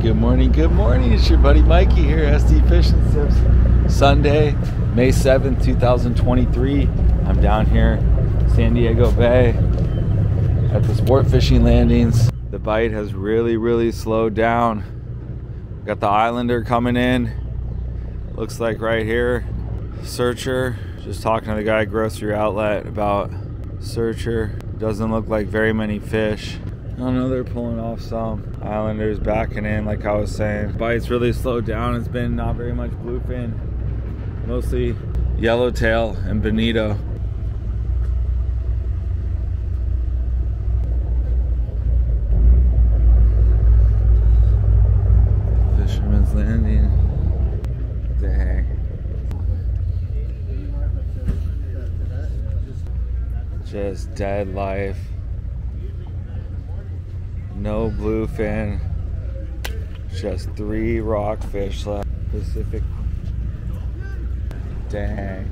good morning, good morning. It's your buddy Mikey here, SD Fish and Sips. Sunday, May 7th, 2023. I'm down here, San Diego Bay, at the sport fishing landings. The bite has really, really slowed down. Got the Islander coming in. Looks like right here, Searcher. Just talking to the guy grocery outlet about Searcher. Doesn't look like very many fish. I don't know, they're pulling off some. Islanders backing in, like I was saying. Bites really slowed down. It's been not very much bluefin. Mostly yellowtail and bonito. Fisherman's Landing. Dang. Just dead life. No bluefin. Just three rockfish left. Pacific. Dang.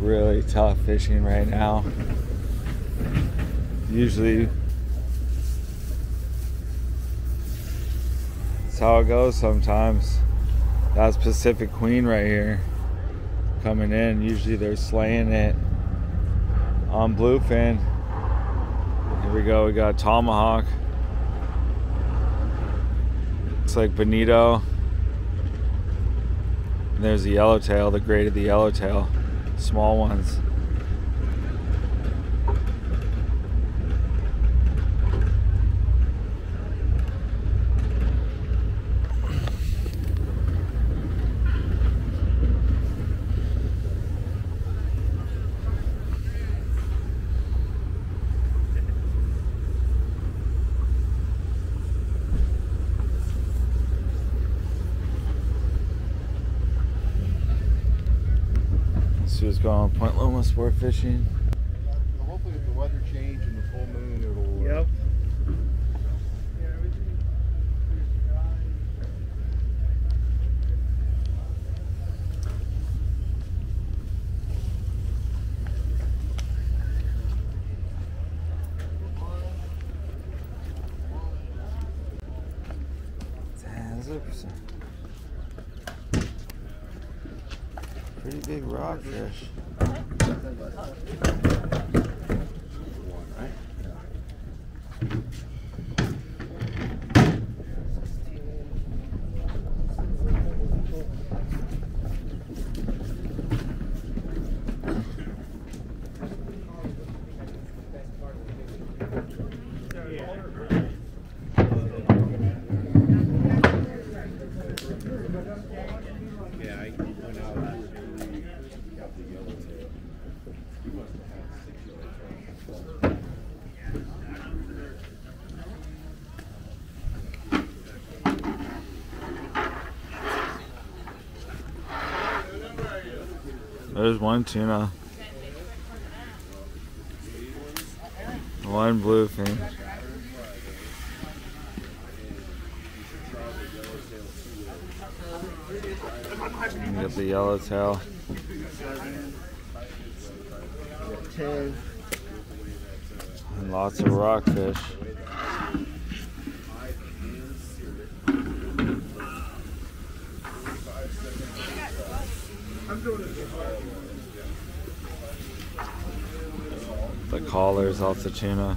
Really tough fishing right now. Usually that's how it goes sometimes. That's Pacific Queen right here coming in. Usually they're slaying it on bluefin. Here we go. We got Tomahawk. Looks like bonito. And there's the yellowtail, the great of the yellowtail. Small ones. see what's going on Point Loma sport fishing. Hopefully the weather change and the full moon, it'll... Yep. That's 100%. Big rockfish. Yeah, I went out and really got the yellowtail. You must have had six yellowtails. There's one tuna. One bluefin. You get the yellowtail. And lots of rockfish. The collars, lots of tuna.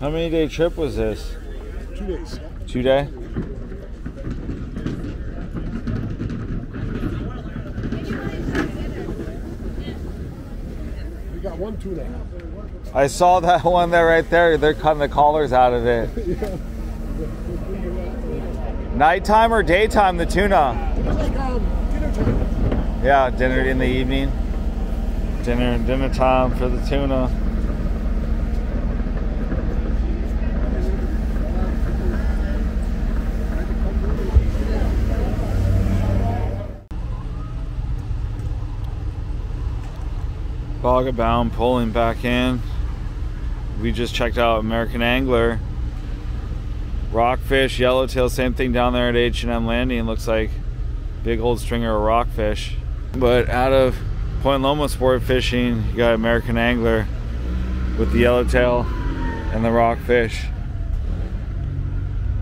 How many day trip was this? Two days. Two day? We got one tuna. I saw that one there right there. They're cutting the collars out of it. Nighttime or daytime, the tuna? Um. Yeah, dinner in the evening. Dinner and dinner time for the tuna. Vagabond pulling back in. We just checked out American Angler. Rockfish, yellowtail, same thing down there at H&M Landing. Looks like big old stringer of rockfish. But out of Point Loma Sport Fishing, you got American Angler with the yellowtail and the rockfish.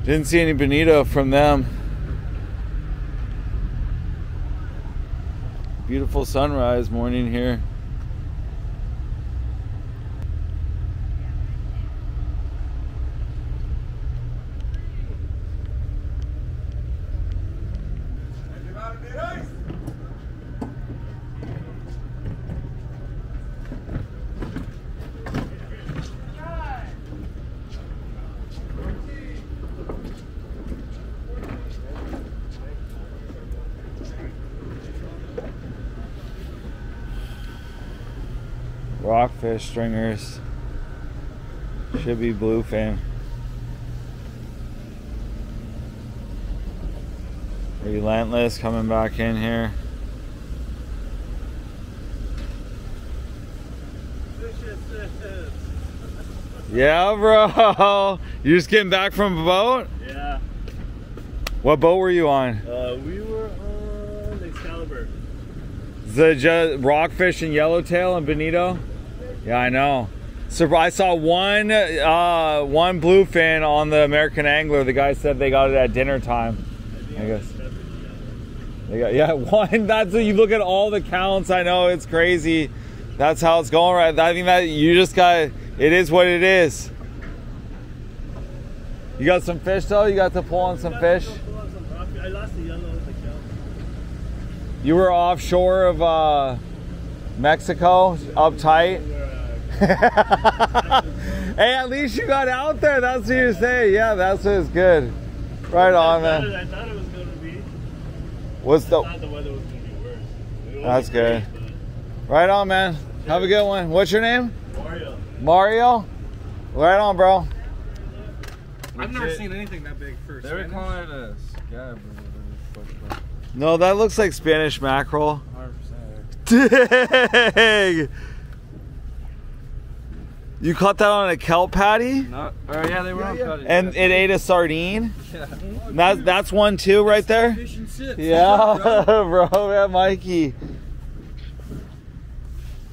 Didn't see any bonito from them. Beautiful sunrise morning here. Rockfish stringers. Should be bluefin. Relentless coming back in here. Yeah, bro. You just getting back from a boat? Yeah, What boat were you on? uh, we were on the Excalibur. The rockfish and yellowtail and bonito. Yeah, I know. So I saw one uh, one bluefin on the American Angler. The guy said they got it at dinner time. I guess. They got, yeah, one. That's you look at all the counts. I know it's crazy. That's how it's going right. I think that you just got. It is what it is. You got some fish though. You got to pull on some fish. You were offshore of uh, Mexico, uptight. hey, at least you got out there. That's what you say. Yeah, that's what's good. Right on, man. I thought it was going to be. What's I the? thought the weather was going to be worse. It was That's good. great, Right on, man. Have a good one. What's your name? Mario. Mario. Right on, bro. I've never seen anything that big for They were Spanish. calling it a scab or whatever. No, that looks like Spanish mackerel. 100%. Dang. You caught that on a kelp patty? Not, or yeah, they were on cutting. And it ate a sardine? yeah. That's that's one too right there? Fish and Sips. Yeah, bro, man, Mikey.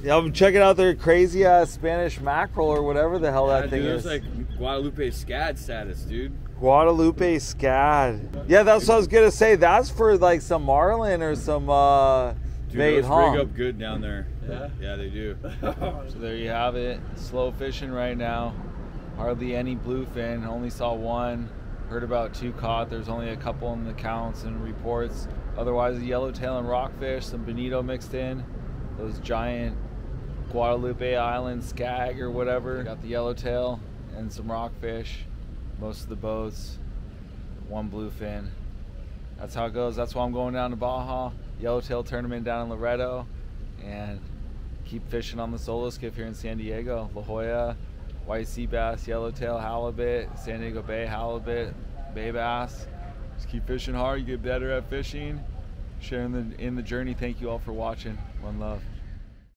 Yeah, I'm checking out their crazy ass Spanish mackerel or whatever the hell that Yeah, thing dude, it is. was like Guadalupe scad status, dude. Guadalupe scad. Yeah, that's what I was gonna say. That's for like some marlin or some uh Dude, bait, those huh? rig up good down there. Yeah? Yeah, they do. So there you have it. Slow fishing right now. Hardly any bluefin. Only saw one. Heard about two caught. There's only a couple in the counts and reports. Otherwise, a yellowtail and rockfish, some bonito mixed in. Those giant Guadalupe Island skag or whatever. Got the yellowtail and some rockfish. Most of the boats. One bluefin. That's how it goes. That's why I'm going down to Baja. Yellowtail tournament down in Loreto. And keep fishing on the solo skiff here in San Diego. La Jolla, white sea bass, yellowtail, halibut, San Diego Bay halibut, bay bass. Just keep fishing hard. You get better at fishing. Sharing the in the journey. Thank you all for watching. One love.